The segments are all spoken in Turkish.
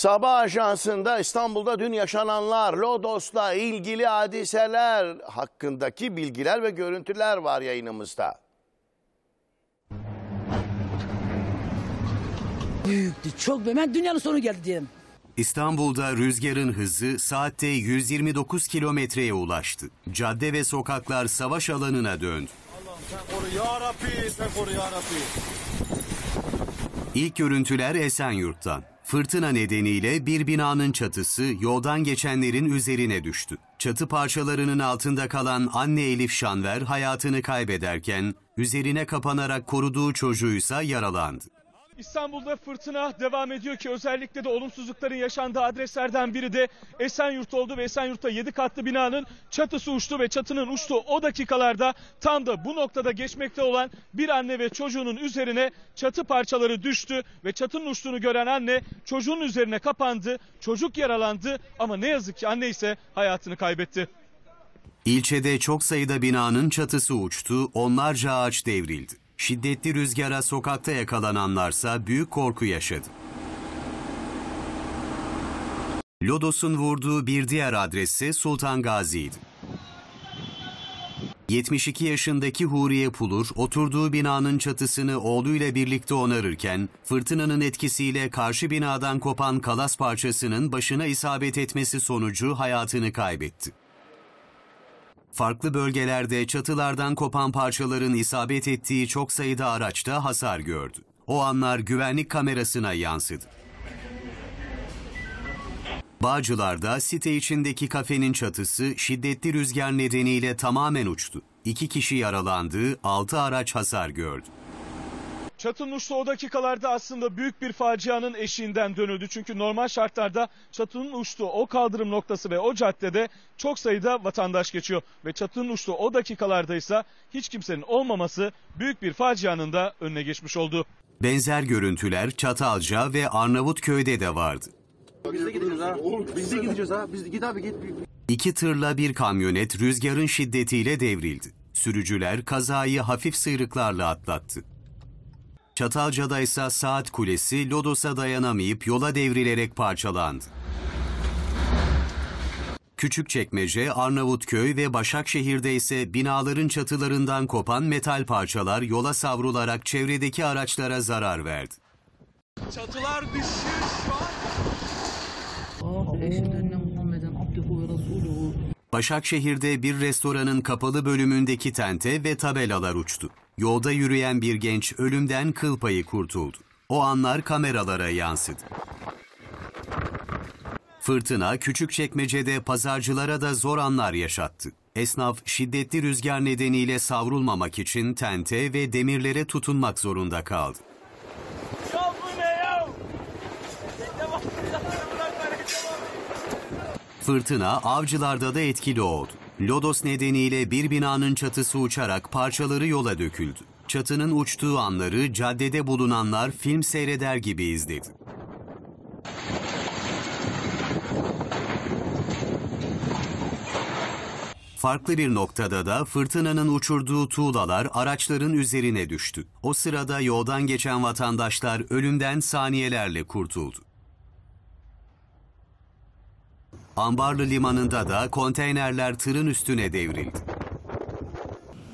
Sabah Ajansı'nda İstanbul'da dün yaşananlar, Lodos'la ilgili hadiseler hakkındaki bilgiler ve görüntüler var yayınımızda. Büyüktü çok. Ben dünyanın sonu geldi diyelim. İstanbul'da rüzgarın hızı saatte 129 kilometreye ulaştı. Cadde ve sokaklar savaş alanına döndü. Sen koru ya Rabbi, sen koru ya Rabbi. İlk görüntüler Esenyurt'tan. Fırtına nedeniyle bir binanın çatısı yoldan geçenlerin üzerine düştü. Çatı parçalarının altında kalan anne Elif Şanver hayatını kaybederken üzerine kapanarak koruduğu çocuğuysa yaralandı. İstanbul'da fırtına devam ediyor ki özellikle de olumsuzlukların yaşandığı adreslerden biri de Esenyurt oldu ve Esenyurt'ta 7 katlı binanın çatısı uçtu ve çatının uçtuğu o dakikalarda tam da bu noktada geçmekte olan bir anne ve çocuğunun üzerine çatı parçaları düştü ve çatının uçtuğunu gören anne çocuğun üzerine kapandı, çocuk yaralandı ama ne yazık ki anne ise hayatını kaybetti. İlçede çok sayıda binanın çatısı uçtu, onlarca ağaç devrildi. Şiddetli rüzgara sokakta yakalananlarsa büyük korku yaşadı. Lodos'un vurduğu bir diğer adresi Sultan Gazi'ydi. 72 yaşındaki Huriye Pulur oturduğu binanın çatısını oğluyla birlikte onarırken fırtınanın etkisiyle karşı binadan kopan kalas parçasının başına isabet etmesi sonucu hayatını kaybetti. Farklı bölgelerde çatılardan kopan parçaların isabet ettiği çok sayıda araçta hasar gördü. O anlar güvenlik kamerasına yansıdı. Bağcılar'da site içindeki kafenin çatısı şiddetli rüzgar nedeniyle tamamen uçtu. İki kişi yaralandı, altı araç hasar gördü. Çatının uçtuğu o dakikalarda aslında büyük bir facianın eşiğinden dönüldü. Çünkü normal şartlarda çatının uçtuğu o kaldırım noktası ve o caddede çok sayıda vatandaş geçiyor. Ve çatının uçtuğu o dakikalarda ise hiç kimsenin olmaması büyük bir facianın da önüne geçmiş oldu. Benzer görüntüler Çatalca ve Arnavutköy'de de vardı. Biz de gideceğiz ha. Biz de gideceğiz ha. Biz de git abi git. İki tırla bir kamyonet rüzgarın şiddetiyle devrildi. Sürücüler kazayı hafif sıyrıklarla atlattı. Çatalca'da ise saat kulesi Lodos'a dayanamayıp yola devrilerek parçalandı. Küçükçekmece, Arnavutköy ve Başakşehir'de ise binaların çatılarından kopan metal parçalar yola savrularak çevredeki araçlara zarar verdi. Çatılar düşüyor şu an. Başakşehir'de bir restoranın kapalı bölümündeki tente ve tabelalar uçtu. Yolda yürüyen bir genç ölümden kıl payı kurtuldu. O anlar kameralara yansıdı. Fırtına Küçükçekmece'de pazarcılara da zor anlar yaşattı. Esnaf şiddetli rüzgar nedeniyle savrulmamak için tente ve demirlere tutunmak zorunda kaldı. Fırtına avcılarda da etkili oldu. Lodos nedeniyle bir binanın çatısı uçarak parçaları yola döküldü. Çatının uçtuğu anları caddede bulunanlar film seyreder gibi izledi. Farklı bir noktada da fırtınanın uçurduğu tuğlalar araçların üzerine düştü. O sırada yoldan geçen vatandaşlar ölümden saniyelerle kurtuldu. Ambarlı limanında da konteynerler tırın üstüne devrildi.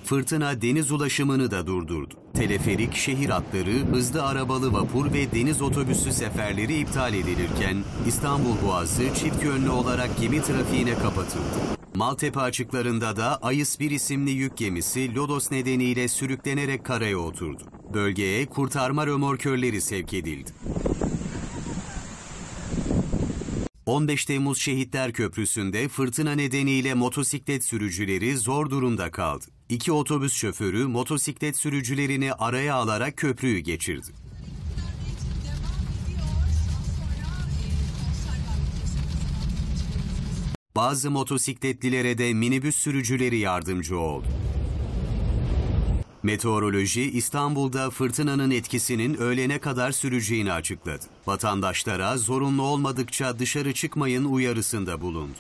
Fırtına deniz ulaşımını da durdurdu. Teleferik, şehir hatları, hızlı arabalı vapur ve deniz otobüsü seferleri iptal edilirken İstanbul Boğazı çift yönlü olarak gemi trafiğine kapatıldı. Maltepe açıklarında da Ayıs bir isimli yük gemisi Lodos nedeniyle sürüklenerek karaya oturdu. Bölgeye kurtarma römorkörleri sevk edildi. 15 Temmuz Şehitler Köprüsü'nde fırtına nedeniyle motosiklet sürücüleri zor durumda kaldı. İki otobüs şoförü motosiklet sürücülerini araya alarak köprüyü geçirdi. Bazı motosikletlilere de minibüs sürücüleri yardımcı oldu. Meteoroloji İstanbul'da fırtınanın etkisinin öğlene kadar süreceğini açıkladı. Vatandaşlara zorunlu olmadıkça dışarı çıkmayın uyarısında bulundu.